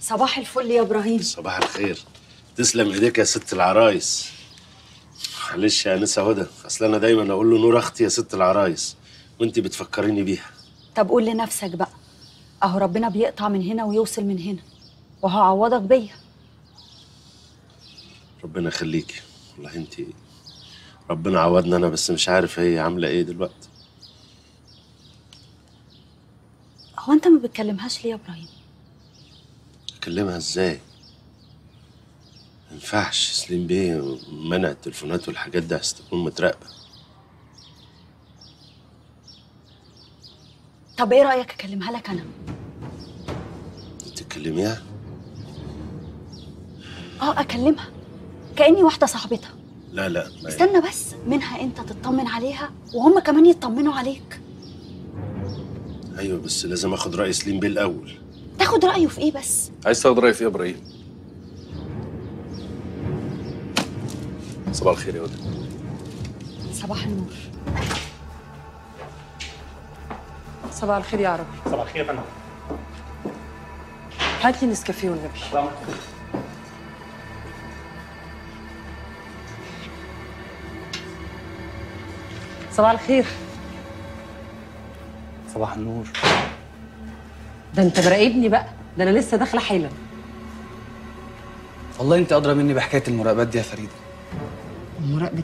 صباح الفل يا إبراهيم. صباح الخير. تسلم إيديك يا ست العرايس. معلش يا انسه هدى. أصل أنا دايما أقول له نور أختي يا ست العرايس. وانت بتفكريني بيها. طب قول لنفسك بقى. أهو ربنا بيقطع من هنا ويوصل من هنا. وهعوضك بيا. ربنا يخليكي. والله انت ربنا عوضنا أنا بس مش عارف هي عاملة إيه دلوقتي. هو أنت ما بتكلمهاش ليه يا إبراهيم؟ اكلمها إزاي؟ ما ينفعش سليم بيه منع التليفونات والحاجات دي عشان تكون متراقبة. طب إيه رأيك أكلمها لك أنا؟ تكلميها آه أكلمها. كأني واحدة صاحبتها. لا لا ما استنى بس منها أنت تطمن عليها وهم كمان يطمنوا عليك. أيوه بس لازم آخد رأي سليم بيه الأول. تاخد رأيه في إيه بس؟ عايز تاخد رايي في إيه يا إبراهيم؟ صباح الخير يا هدى صباح النور. صباح الخير يا عربي صباح الخير يا فندم. هات لي نسكافيه والنبي صباح الخير. صباح النور. ده انت مراقبني بقى. ده أنا لسه داخله حالا. والله انت أدرى مني بحكاية المراقبات دي يا فريدة. مراقبه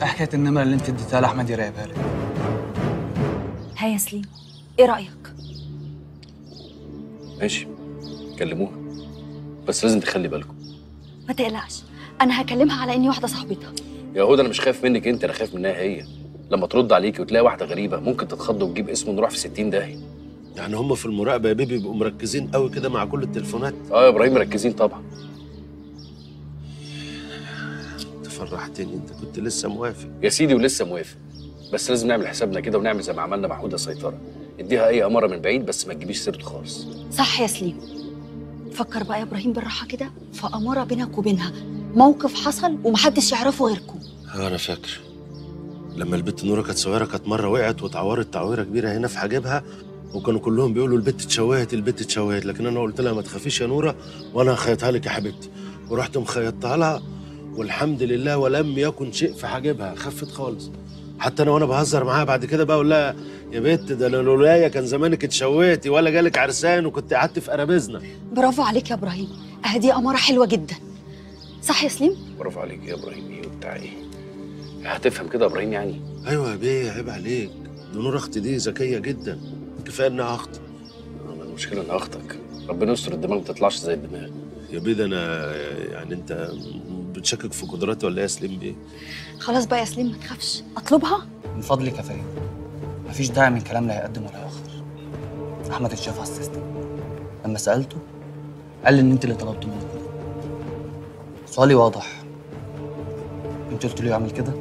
إيه؟ حكايه النمرة اللي انت اديتها لأحمد يراقبها لك. ها يا سليم إيه رأيك؟ ماشي كلموها. بس لازم تخلي بالكم. ما تقلقش أنا هكلمها على إني واحدة صاحبتها. يا هدى أنا مش خايف منك أنت أنا خايف منها هي. لما ترد عليكي وتلاقي واحدة غريبة ممكن تتخض وتجيب اسمه نروح في 60 داهية. يعني هم في المراقبة يا بيبي بيبقوا مركزين قوي كده مع كل التليفونات. آه يا إبراهيم مركزين طبعا. انت فرحتني أنت كنت لسه موافق. يا سيدي ولسه موافق. بس لازم نعمل حسابنا كده ونعمل زي ما عملنا مع هدى سيطره اديها أي أمارة من بعيد بس ما تجيبيش سيرته خالص. صح يا سليم. فكر بقى يا إبراهيم بالراحة كده في أمارة بينك وبينها. موقف حصل ومحدش يعرفه غيركم. آه أنا فاكر. لما البت نورة كانت صغيرة كانت مرة وقعت واتعورت تعويرة كبيرة هنا في حاجبها وكانوا كلهم بيقولوا البت اتشوهت البت اتشوهت لكن أنا قلت لها ما تخافيش يا نورة وأنا هخيطها لك يا حبيبتي. ورحت مخيطها لها والحمد لله ولم يكن شيء في حاجبها. خفت خالص. حتى أنا وأنا بهزر معاها بعد كده بقى أقول لها يا بت ده أنا لولايا كان زمانك اتشوهتي ولا جالك عرسان وكنت قعدت في قرابيزنا برافو عليك يا إبراهيم. آه دي أمارة حلوة جدا. صح يا سليم؟ برافو عليك يا إبراهيم. إيه وبتاع إيه؟ هتفهم كده يا إبراهيم يعني؟ أيوه يا بيه عيب عليك. دي نور أختي دي ذكية جدا. كفاية إنها أختي أنا المشكلة ان أختك ربنا يستر الدماغ ما تطلعش زي الدماغ. يا بيه أنا يعني أنت بتشكك في قدراتي ولا إيه يا سليم بيه؟ خلاص بقى يا سليم ما تخافش. أطلبها؟ من فضلك يا فريده مفيش داعي من كلام لا يقدم ولا يأخر أحمد اتشاف على السيستم. لما سألته قال لي إن أنت اللي طلبت منه كده. سؤالي واضح. أنت قلت له يعمل كده؟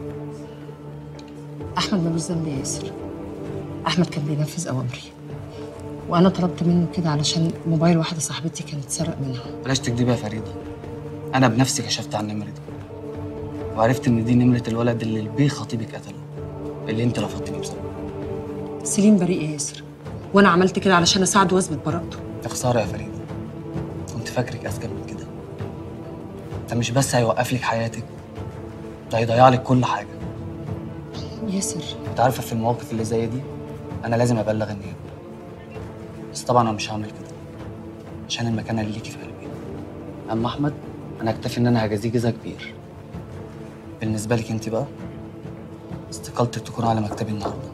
أحمد ملوش ذنب يا ياسر. أحمد كان بينفذ أوامري. وأنا طلبت منه كده علشان موبايل واحدة صاحبتي كان اتسرق منها. بلاش تكدبي يا فريدة. أنا بنفسي كشفت عن النمره دي. وعرفت إن دي نمرة الولد اللي البيه خطيبك قتله اللي أنت رفضتني بسببه سليم بريء يا ياسر. وأنا عملت كده علشان أساعده وأثبت براءته. يا خساره يا فريدة. كنت فاكرك أذكى من كده. ده مش بس هيوقف لك حياتك ده هيضيع لك كل حاجة. ياسر. أنت عارفة في المواقف اللي زي دي أنا لازم أبلغ النيابه بس طبعا أنا مش هعمل كده عشان المكانه اللي ليكي في قلبي. أما أحمد أنا أكتفي إن أنا هجازيه جزا كبير. بالنسبة لك أنت بقى استقالتك تكون على مكتبي النهارده.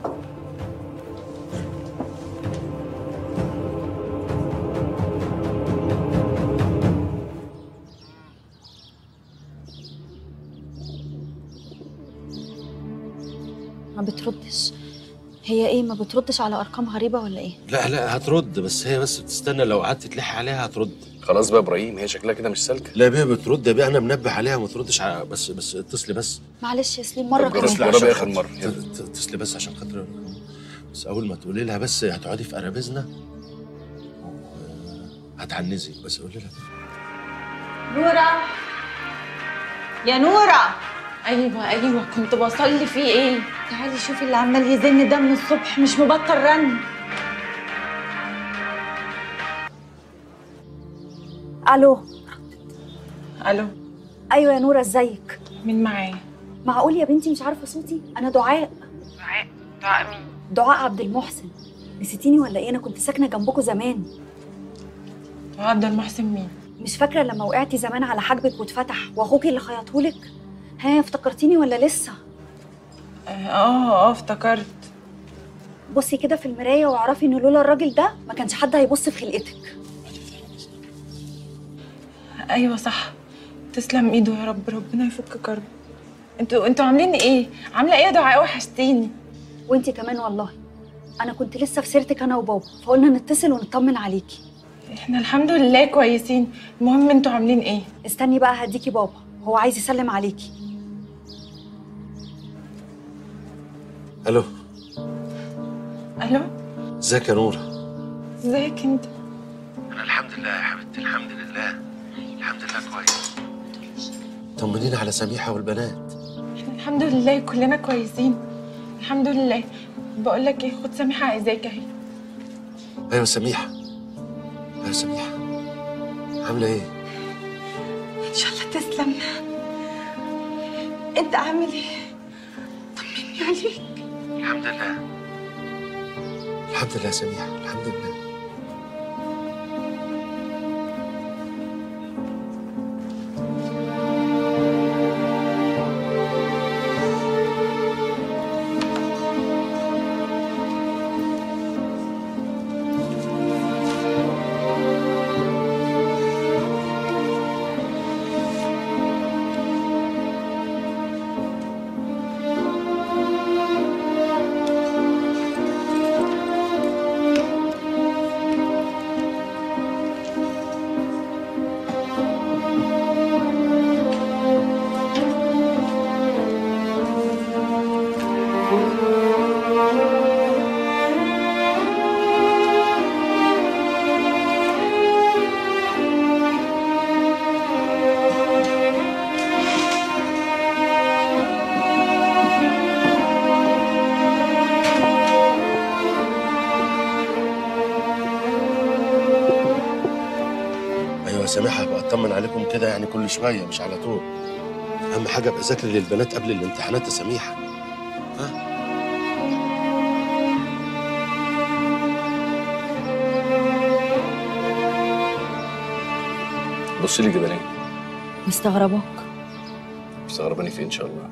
ما بتردش. هي إيه ما بتردش على أرقام غريبة ولا إيه؟ لا لا هترد بس هي بس بتستنى لو قعدت تلح عليها هترد. خلاص بقى يا إبراهيم هي شكلها كده مش سالكة. لا يا بيه بترد يا بيه أنا منبه عليها ما تردش على بس بس اتصلي بس. معلش يا سليم مرة كمان. العربية عشان آخر خاطر- مرة. ت- ت- اتصلي بس عشان خاطر بس أول ما تقولي لها بس هتقعدي في قرابيزنا هتعنزي. بس قولي لها. نورة. يا نورة. أيوه أيوه. كنت بصلي فيه إيه؟ تعالي شوفي اللي عمال يزن ده من الصبح مش مبطل رن. ألو. ألو. أيوه يا نورة إزيك؟ مين معايا؟ معقول يا بنتي مش عارفة صوتي؟ أنا دعاء. دعاء؟ دعاء مين؟ دعاء عبد المحسن. نسيتيني ولا إيه؟ أنا كنت ساكنة جنبكم زمان. دعاء عبد المحسن مين؟ مش فاكرة لما وقعتي زمان على حاجبك واتفتح وأخوكي اللي خيطهولك؟ ها افتكرتيني ولا لسه؟ آه آه افتكرت. بصي كده في المراية واعرفي إن لولا الراجل ده ما كانش حد هيبص في خلقتك. أيوه صح. تسلم إيده يا رب ربنا يفك كرب أنتوا أنتوا عاملين إيه؟ عاملة إيه يا دعاء؟ وحشتيني. وانتي كمان والله. أنا كنت لسه في سيرتك أنا وبابا فقلنا نتصل ونطمن عليكي. إحنا الحمد لله كويسين. المهم أنتوا عاملين إيه؟ استني بقى هديكي بابا. هو عايز يسلم عليكي. ألو. ألو. إزيك يا نوره إزيك أنت؟ أنا الحمد لله يا حبيبتي الحمد لله. الحمد لله كويس. طمنينا على سميحة والبنات. إحنا الحمد لله كلنا كويسين. الحمد لله. بقول لك إيه خد سميحة عايزاك أهي. أيوه سميحة. أيوه سميحة. عاملة إيه؟ إن شاء الله تسلم. أنت عامل إيه؟ طمني عليك. الحمد لله. الحمد لله يا سميحه الحمد لله. كده يعني كل شوية مش على طول. أهم حاجة أبقى اذاكر للبنات قبل الامتحانات يا سميحه ها؟ بص لي كده ليه. مستغرباك مستغرباني في إيه إن شاء الله؟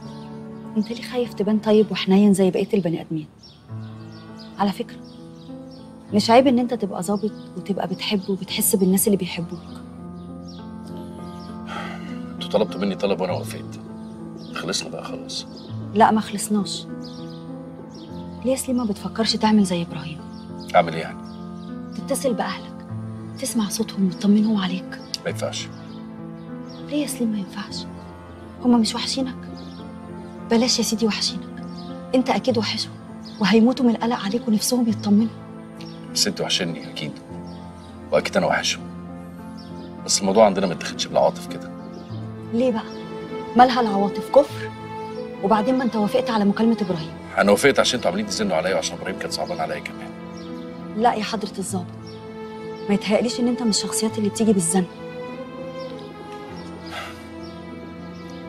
أنت ليه خايف تبان طيب وحنين زي بقية البني آدمين؟ على فكرة مش عيب إن أنت تبقى ظابط وتبقى بتحب وبتحس بالناس اللي بيحبوك. طلبتوا مني طلب وأنا وافقت خلصنا بقى خلاص. لا ما خلصناش. ليه سليم ما بتفكرش تعمل زي إبراهيم؟ أعمل إيه يعني؟ تتصل بأهلك تسمع صوتهم وتطمنهم عليك. ما ينفعش. ليه يا سليم ما ينفعش؟ هما مش وحشينك؟ بلاش يا سيدي وحشينك. أنت أكيد وحشهم وهيموتوا من القلق عليك ونفسهم يطمنوا. بس أنت وحشني أكيد وأكيد أنا وحشهم. بس الموضوع عندنا ما اتاخدش بالعواطف كده. ليه بقى؟ مالها العواطف؟ كفر؟ وبعدين ما انت وافقت على مكالمة إبراهيم. أنا وافقت عشان أنتوا عاملين تزنوا عليا وعشان إبراهيم كان صعبان عليا كمان. لا يا حضرة الظابط ما يتهيأليش إن انت من الشخصيات اللي بتيجي بالزن.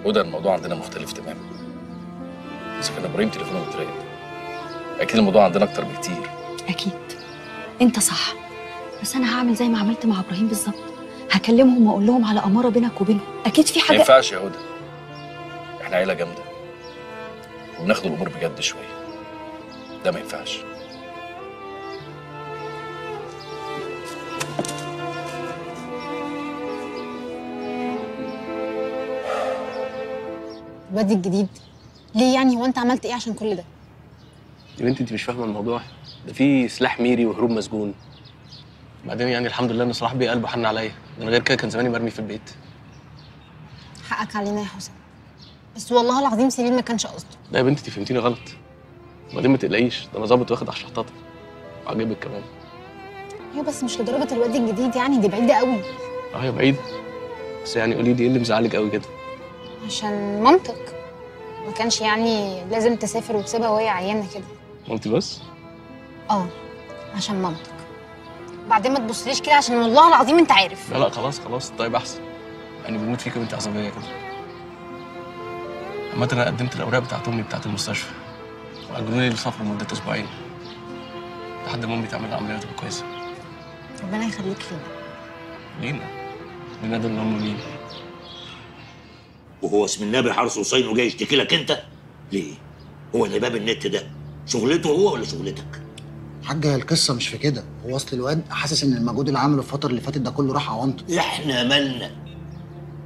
وده الموضوع عندنا مختلف تماما. إذا كان إبراهيم تليفونه متراقب أكيد الموضوع عندنا أكتر بكتير. أكيد. أنت صح. بس أنا هعمل زي ما عملت مع إبراهيم بالظبط. هكلمهم وأقول لهم على أمارة بينك وبينهم. أكيد في ما حاجة ينفعش يا هدى. إحنا عيلة جامدة. وبناخد الأمور بجد شوية. ده ما ينفعش. الواد الجديد. ليه يعني؟ هو أنت عملت إيه عشان كل ده؟ يا بنتي أنت مش فاهمة الموضوع. ده في سلاح ميري وهروب مسجون. بعدين يعني الحمد لله إن صلاح بيه قلبه حن عليا. من غير كده كان زماني مرمي في البيت. حقك علينا يا حسام. بس والله العظيم سليم ما كانش قصده. لا يا بنتي انت فهمتيني غلط. وبعدين ما تقلقيش ده أنا ظابط واخد على الشحطاطه وعاجبك كمان. أيوه بس مش لدرجة الواد الجديد يعني دي بعيدة قوي. آه يا بعيد. بس يعني قولي لي إيه اللي مزعلك قوي كده؟ عشان مامتك. ما كانش يعني لازم تسافر وتسيبها وهي عيانة كده. انت بس؟ آه عشان مامتك. بعدين ما تبصليش كده عشان والله العظيم انت عارف. لا لا خلاص خلاص. طيب أحسن. يعني بموت فيك وأنت عصبية كده عامة أنا قدمت الأوراق بتاعت أمي بتاعت المستشفى واجلوا لي السفر لمدة أسبوعين لحد ما أمي تعمل العملية وتبقى كويسة. ربنا يخليك لينا لينا. لينا دول اللي هم مين؟ وهو اسم النبي حرس حسين وجاي يشتكي لك أنت؟ ليه؟ هو اللي باب النت ده شغلته هو ولا شغلتك؟ حاج هي القصة مش في كده. هو أصل الواد حاسس إن المجهود اللي عمله الفترة اللي فاتت ده كله راح عوانته إحنا مالنا؟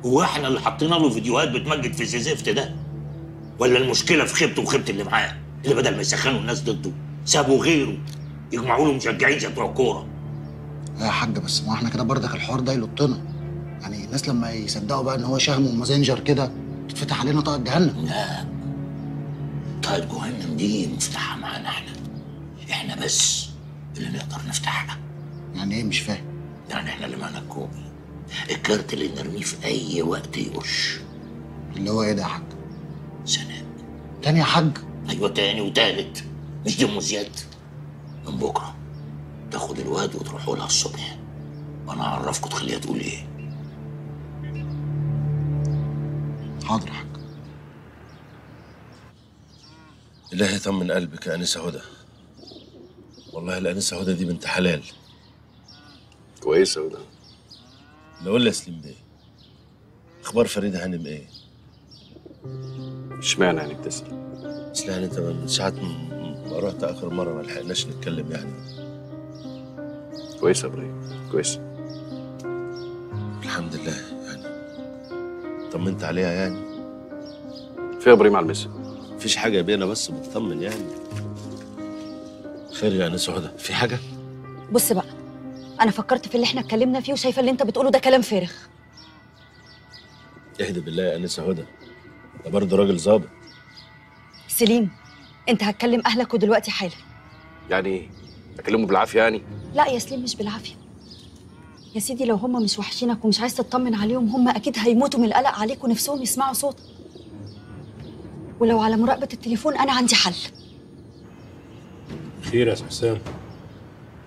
هو إحنا اللي حطينا له فيديوهات بتمجد في الزفت ده؟ ولا المشكلة في خيبته وخيبة اللي معاه؟ اللي بدل ما يسخنوا الناس ضده سابوا غيره يجمعوا له مشجعين زي بتوع الكورة. يا حاج بس ما إحنا كده بردك الحوار ده يلطنا. يعني الناس لما يصدقوا بقى إن هو شهم ومازنجر كده تتفتح علينا طاقة جهنم. لا. طيب جهنم دي مفتاحها معانا إحنا. إحنا بس اللي نقدر نفتحها. يعني إيه؟ مش فاهم. يعني إحنا اللي معانا الكوب. الكارت اللي نرميه في أي وقت يقش اللي هو إيه ده يا حاج؟ سناء تاني يا حاج؟ أيوه تاني وتالت. مش دي أم زياد؟ من بكرة. تاخد الواد وتروحوا لها الصبح. وأنا اعرفكم تخليها تقول إيه. حاضر يا حاج. إلهي طمن قلبك يا أنسة هدى والله الأنسة هدى دي بنت حلال. كويسة وده لو ولا سليم بيه. أخبار فريدة هانم إيه؟ إشمعنى يعني بتسأل؟ أصل يعني أنت من ساعة ما رحت آخر مرة ما لحقناش نتكلم يعني؟ كويسة يا إبراهيم كويسة. الحمد لله يعني. طمنت عليها يعني؟ فيها إبراهيم على المسا. مفيش حاجة يا بيه أنا بس بطمن يعني. خير يا أنسة هدى في حاجة؟ بص بقى أنا فكرت في اللي إحنا اتكلمنا فيه وشايفة اللي أنت بتقوله ده كلام فارغ. اهدى بالله يا أنسة هدى ده برضه راجل ظابط. سليم أنت هتكلم أهلك ودلوقتي حالا. يعني إيه اكلمه بالعافية يعني؟ لا يا سليم مش بالعافية. يا سيدي لو هم مش وحشينك ومش عايز تطمن عليهم هم أكيد هيموتوا من القلق عليك ونفسهم يسمعوا صوتك ولو على مراقبة التليفون أنا عندي حل. خير يا حسام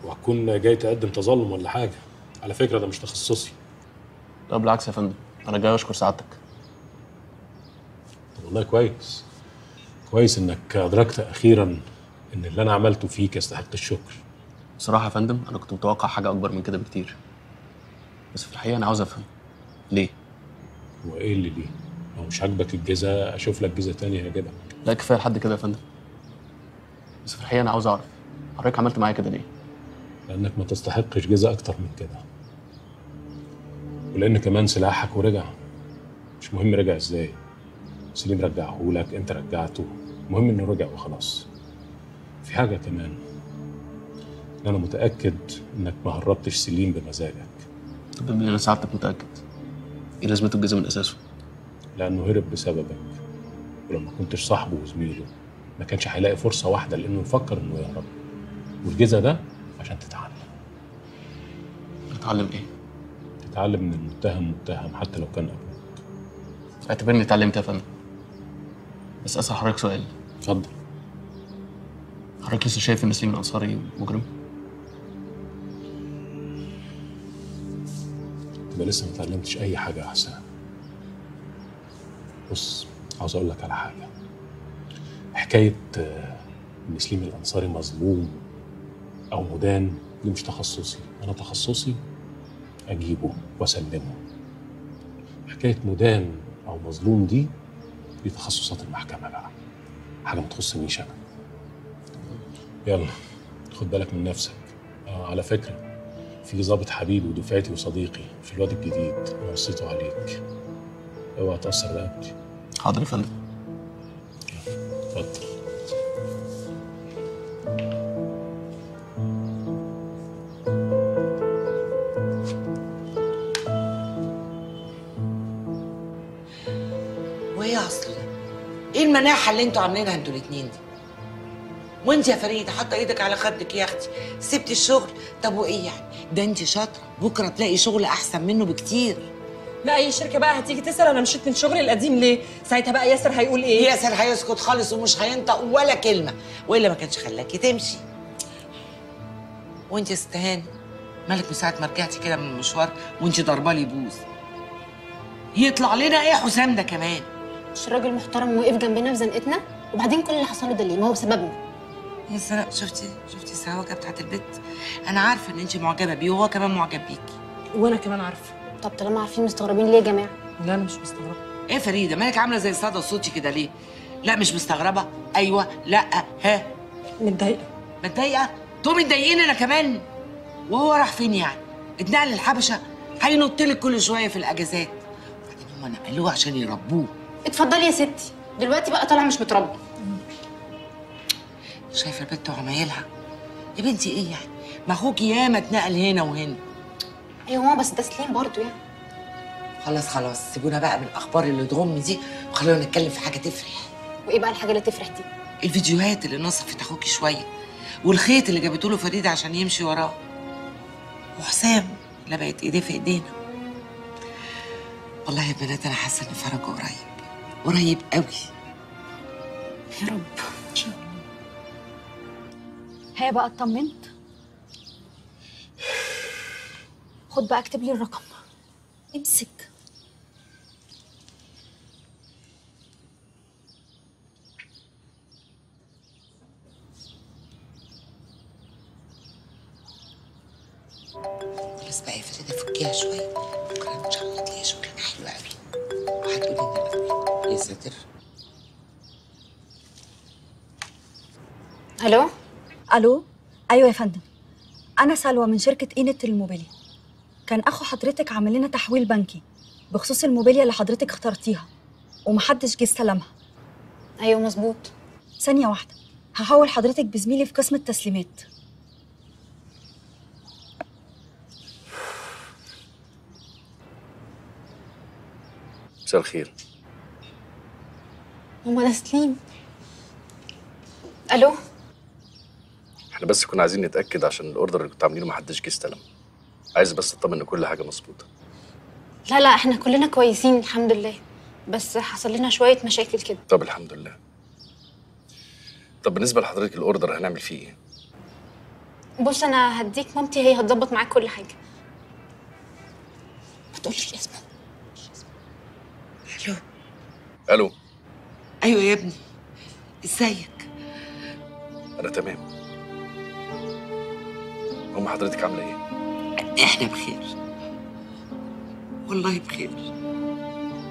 وهتكون جاي تقدم تظلم ولا حاجة. على فكرة ده مش تخصصي. لا بالعكس يا فندم. أنا جاي أشكر سعادتك. طب والله كويس. كويس إنك أدركت أخيرا إن اللي أنا عملته فيك يستحق الشكر. بصراحة يا فندم أنا كنت متوقع حاجة أكبر من كده بكتير. بس في الحقيقة أنا عاوز أفهم. ليه؟ هو إيه اللي ليه؟ لو مش عاجبك الجزا أشوف لك جزا تانية يعجبك لا كفاية لحد كده يا فندم. بس في الحقيقة أنا عاوز أعرف حضرتك عملت معايا كده ليه؟ لأنك ما تستحقش جزا أكتر من كده. ولأن كمان سلاحك ورجع. مش مهم رجع إزاي. سليم رجعهولك أنت رجعته. المهم إنه رجع وخلاص. في حاجة كمان. أنا متأكد إنك ما هربتش سليم بمزاجك. طب بما ان سعادتك متأكد؟ إيه لازمته الجزء من أساسه؟ لأنه هرب بسببك. ولما كنتش صاحبه وزميله. ما كانش هيلاقي فرصة واحدة لإنه يفكر إنه يهرب. والجزء ده عشان تتعلم. اتعلم إيه؟ تتعلم إن المتهم متهم حتى لو كان أبوك. اعتبرني اتعلمت يا فندم. بس أسأل حضرتك سؤال. اتفضل. حضرتك لسه شايف ان سليم الأنصاري مجرم؟ تبقى لسه ما اتعلمتش أي حاجة يا حسام. بص عاوز أقول لك على حاجة. حكاية آه، ان سليم الأنصاري مظلوم أو مدان دي مش تخصصي. أنا تخصصي أجيبه وأسلمه. حكاية مدان أو مظلوم دي دي تخصصات المحكمة بقى. حاجة ما تخصنيش أنا يلا خد بالك من نفسك. آه على فكرة في ضابط حبيبي ودفعتي وصديقي في الواد الجديد وصيته عليك. اوعى تأثر رقبتي حاضر يا فندم. المناحه اللي أنتوا عاملينها أنتوا الاتنين دي؟ وانت يا فريدة حاطة إيدك على خدك يا أختي. سبتي الشغل. طب وايه يعني؟ ده انت شاطرة. بكرة تلاقي شغل أحسن منه بكتير. لا أي شركة بقى هتيجي تسأل أنا مشيت من شغلي القديم ليه؟ ساعتها بقى ياسر هيقول إيه؟ ياسر هيسكت خالص ومش هينطق ولا كلمة. وإلا ما كانش خلاكي تمشي. وانت يا ست هاني مالك من ساعة ما رجعتي كده من المشوار وانت ضربة لي بوز؟ يطلع لنا إيه حسام ده كمان؟ مش راجل محترم وقف جنبنا في زنقتنا؟ وبعدين كل اللي حصل له ده ليه ما هو بسببنا. يا سلام شفتي؟ شفتي السواقه بتاعت البت؟ أنا عارفة إن أنت معجبة بيه وهو كمان معجب بيكي. وأنا كمان عارفة. طب طالما عارفين مستغربين ليه يا جماعة؟ لا أنا مش مستغربة. إيه فريدة؟ مالك عاملة زي صدى صوتي كده ليه؟ لا مش مستغربة. أيوه لا ها. متضايقة. متضايقة؟ أنتوا متضايقين أنا كمان. وهو راح فين يعني؟ اتنقل الحبشه هينط لك كل شوية في الأجازات. وبعدين هم نقلوه عشان يربوه. اتفضلي يا ستي. دلوقتي بقى طالع مش متربي. شايفة البت وعمايلها يا بنتي إيه يعني؟ ما اخوكي ياما اتنقل هنا وهنا. أيوه ماما بس ده سليم برضه يعني. خلاص خلاص سيبونا بقى من الأخبار اللي تغم دي وخلونا نتكلم في حاجة تفرح. وايه بقى الحاجة اللي تفرح دي؟ الفيديوهات اللي نصفت أخوكي شوية والخيط اللي جابته له فريدة عشان يمشي وراه. وحسام اللي بقت إيديه في إيدينا. والله يا بنات أنا حاسة إن فرجه قريب. قريب قوي. يا رب. هي بقى اطمنت؟ خد بقى اكتب لي الرقم. امسك. بس بقى يا فريده فكيها شوية. ساتر ألو؟ ألو؟ أيوه يا فندم. أنا سلوى من شركة إينت الموبيليا. كان أخو حضرتك عامل لنا تحويل بنكي بخصوص الموبيليا اللي حضرتك اخترتيها ومحدش جه استلمها. أيوه مظبوط. ثانية واحدة. هحول حضرتك بزميلي في قسم التسليمات. مساء الخير. ده سليم ألو؟ إحنا بس كنا عايزين نتأكد عشان الأوردر اللي كنت عاملينه محدش جه استلم. عايز بس اطمن إن كل حاجة مظبوطة. لا لا إحنا كلنا كويسين الحمد لله. بس حصل لنا شوية مشاكل كده. طب الحمد لله. طب بالنسبة لحضرتك الأوردر هنعمل فيه إيه؟ بص أنا هديك مامتي هي هتظبط معاك كل حاجة. ما تقولش اسمه. ألو ألو. أيوه يا ابني. إزيك؟ أنا تمام. أم حضرتك عاملة إيه؟ إحنا بخير. والله بخير.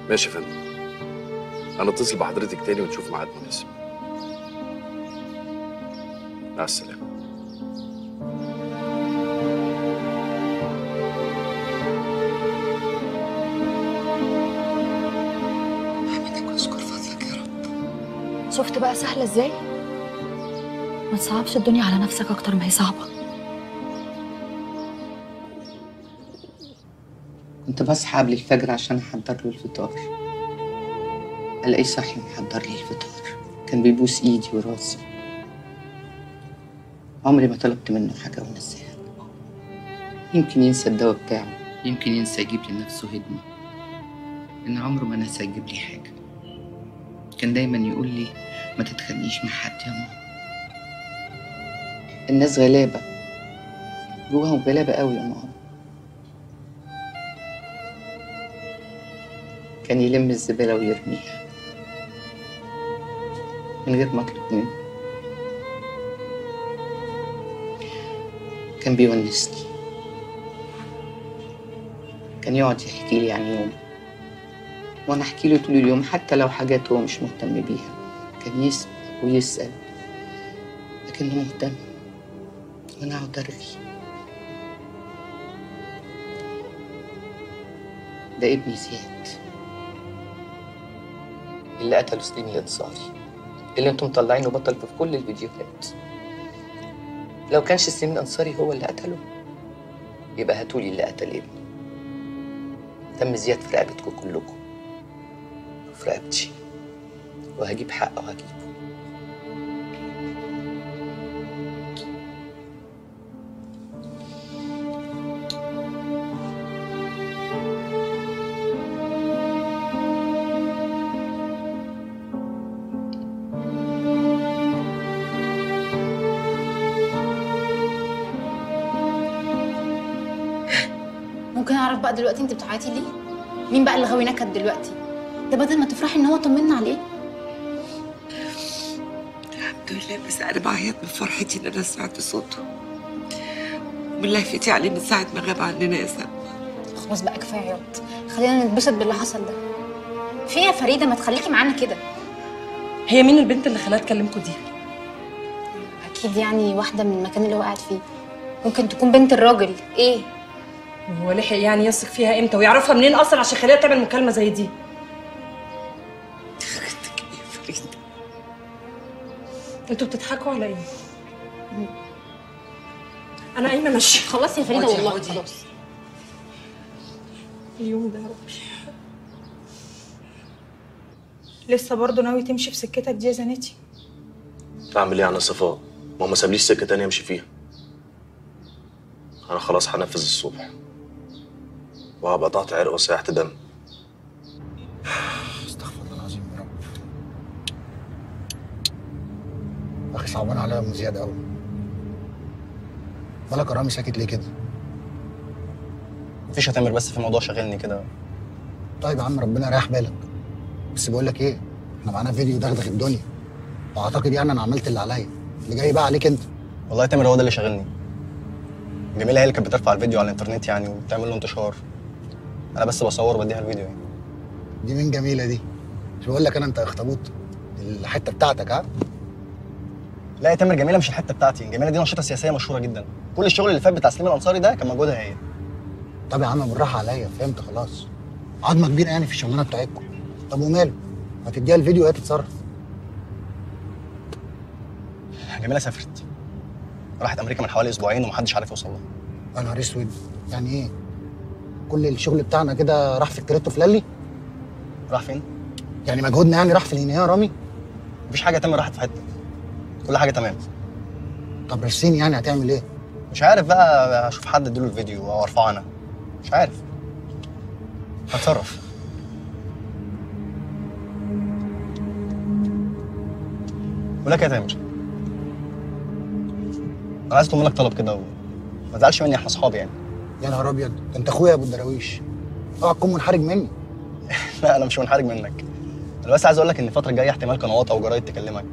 ماشي يا فندم. هنتصل بحضرتك تاني ونشوف ميعاد مناسب. مع السلامة. شفت بقى سهلة إزاي؟ ما تصعبش الدنيا على نفسك أكتر ما هي صعبة. كنت بصحى قبل الفجر عشان أحضر له الفطار. ألاقيه صاحي محضر لي الفطار. كان بيبوس إيدي وراسي. عمري ما طلبت منه حاجة ونساها يمكن ينسى الدواء بتاعه. يمكن ينسى يجيب لنفسه هدمة إن عمره ما نسى يجيب لي حاجة. كان دايما يقول لي ما تتخانقيش مع حد يا ماما. الناس غلابة. جواهم غلابة قوي يا ماما. كان يلم الزبالة ويرميها. من غير ما أطلب منه كان بيونسني. كان يقعد يحكي لي عن يومه. وأنا أحكي له طول اليوم حتى لو حاجات هو مش مهتم بيها. كان يسأل. ويسأل لكنه مهتم. وأنا أقعد أرغي ده ابني زياد. اللي قتله سليم الانصاري اللي أنتم مطلعينه بطل في كل الفيديوهات. لو كانش سليم الانصاري هو اللي قتله يبقى هاتولي اللي قتل ابني. دم زياد في رقبتكم كلكم. رقبتي وهجيب حقه وهجيبه ممكن أعرف بقى دلوقتي أنت بتعيطي ليه؟ مين بقى اللي غوي نكد دلوقتي؟ ده بدل ما تفرحي إن هو طمنا عليه الحمد لله بس أنا بعيط من فرحتي إن أنا سمعت صوته. ومن لهفتي عليه من ساعة ما غاب عننا يا سلمى. خلاص بقى كفاية عياط. خلينا نتبسط باللي حصل ده. في يا فريدة ما تخليكي معانا كده. هي مين البنت اللي خلاها تكلمكوا دي؟ أكيد يعني واحدة من المكان اللي هو قاعد فيه. ممكن تكون بنت الراجل. إيه؟ هو لحق يعني يثق فيها إمتى ويعرفها منين أصلا عشان يخليها تعمل مكالمة زي دي؟ أنتوا بتضحكوا على إيه؟ أنا قايمة ماشية. خلاص يا فريدة والله. خلاص. اليوم ده يا ربي. لسه برضه ناوي تمشي في سكتك دي يا زناتي؟ اعمل إيه أنا صفاء؟ ما هو ما سابليش سكة تانية امشي فيها. أنا خلاص هنفذ الصبح. وهبقى ضغط عرق وسياحة دم استغفر الله العظيم يا رب أخي صعبان عليا من زيادة قوي مالك رامي ساكت ليه كده؟ مفيش يا تامر بس في موضوع شاغلني كده. طيب يا عم ربنا يريح بالك. بس بقول لك إيه إحنا معانا فيديو دغدغ الدنيا. وأعتقد يعني أنا عملت اللي عليا. اللي جاي بقى عليك أنت. والله يا تامر هو ده اللي شاغلني. جميلة هي اللي كانت بترفع الفيديو على الإنترنت يعني وبتعمل له انتشار. أنا بس بصور وبديها الفيديو يعني. دي مين جميلة دي؟ مش بقول لك أنا أنت أخطبوط. الحتة بتاعتك ها؟ لا يا تامر جميلة مش الحتة بتاعتي. جميلة دي نشيطه سياسية مشهورة جدا. كل الشغل اللي فات بتاع سليم الأنصاري ده كان مجهودها هي. طب يا عم بالراحه عليا فهمت خلاص. عظمة كبيرة يعني في الشغلانة بتاعتكم. طب وماله؟ ما تديها الفيديو وهي تتصرف. جميلة سافرت. راحت أمريكا من حوالي أسبوعين ومحدش عارف يوصل لها. يا نهار أسود. يعني إيه؟ كل الشغل بتاعنا كده راح في الكريتو فلالي راح فين؟ يعني مجهودنا يعني راح في الهنيه يا رامي؟ مفيش حاجة تامر راحت في حتة. كل حاجة تمام. طب رسيني يعني هتعمل إيه؟ مش عارف بقى أشوف حد اديله الفيديو أو أرفعه أنا. مش عارف. هتصرف. ولك يا تامر؟ أنا عايز اطلب منك طلب كده وما تزعلش مني إحنا أصحاب يعني. يا نهار أبيض ده أنت أخويا يا أبو الدراويش أوعى تكون منحرج مني. لا أنا مش منحرج منك. أنا بس عايز أقول لك إن الفترة الجاية احتمال قنوات أو جرايد تكلمك.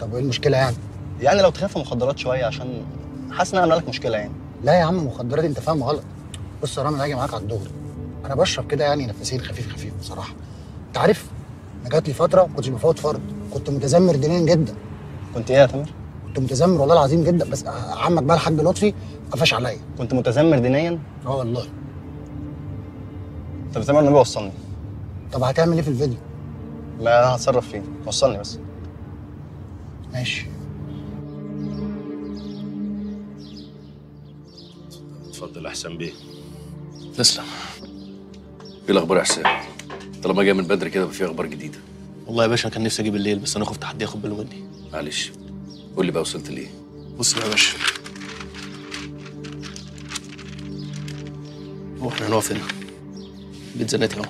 طب وايه المشكلة يعني؟ يعني لو تخاف مخدرات شوية عشان حاسس ان أنا عاملة لك مشكلة يعني. لا يا عم مخدرات أنت فاهم غلط. بص يا رامي أنا هاجي معاك على الدغري أنا بشرب كده يعني نفسين خفيف خفيف بصراحة. أنت عارف أنا جات لي فترة ما كنتش بفوت فرد. كنت متذمر دينيا جدا. كنت إيه يا تامر؟ كنت متذمر والله العظيم جدا بس عمك بقى الحاج لطفي قفش عليا. كنت متذمر دينيا؟ آه والله. طب تامر النبي وصلني. طب هتعمل إيه في الفيديو؟ لا أنا هتصرف فيه وصلني بس. ماشي. اتفضل أحسن بيه. تسلم. إيه الأخبار يا حسين؟ طالما جاي من بدري كده في أخبار جديدة. والله يا باشا كان نفسي أجي بالليل بس أنا خفت حد ياخد باله مني. معلش. قول لي بقى وصلت ليه بص بقى يا باشا. هو إحنا هنقف هنا بيت زناتي أهو.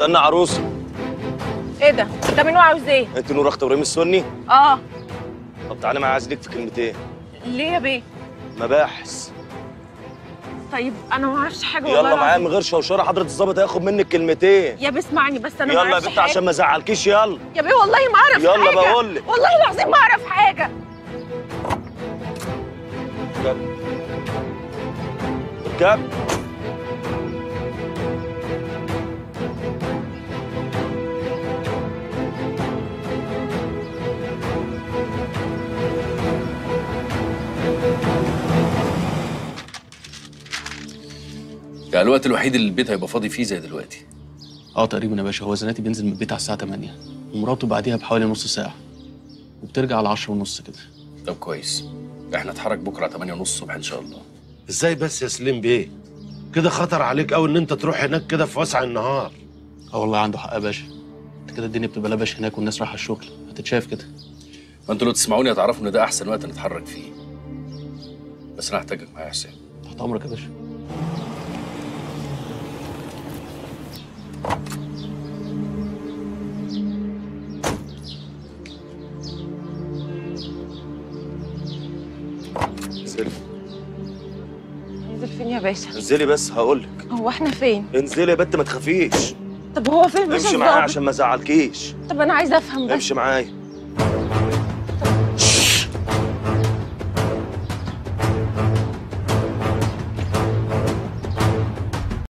استنى عروسه إيه ده؟ انت مين عاوز إيه؟ انت نور اخت إبراهيم السني؟ آه. طب تعالى معايا عايز ليك في كلمتين ليه يا بيه؟ مباحث. طيب أنا ما أعرفش حاجة والله يلا معايا. من غير شوشرة حضرة الظابط هياخد منك كلمتين. يا بيه اسمعني بس أنا ما يلا يا بنت عشان ما ازعلكيش يلا. يا بيه والله ما اعرف يلا حاجة. بقول لك. والله العظيم ما اعرف حاجة. اركب يعني الوقت الوحيد اللي البيت هيبقى فاضي فيه زي دلوقتي. آه تقريبا يا باشا هو زناتي بينزل من البيت على الساعة 8 ومراته بعديها بحوالي نص ساعة وبترجع على 10 ونص كده. طب كويس. إحنا نتحرك بكرة على 8 ونص الصبح إن شاء الله. إزاي بس يا سليم بيه؟ كده خطر عليك قوي إن أنت تروح هناك كده في وسع النهار. آه والله عنده حق يا باشا. انت كده الدنيا بتبقى لبش هناك والناس رايحة الشغل. هتتشاف كده. فانتوا لو تسمعوني هتعرفوا إن ده أحسن وقت نتحرك فيه. بس أنا هحتاجك معايا يا حسين. تحت أمرك يا باشا. انزلي بس هقول لك هو إحنا فين؟ انزلي يا بت ما تخافيش. طب هو فين؟ باشا امشي معايا؟ عشان ما ازعلكيش طب أنا عايزه أفهم بس. امشي معايا.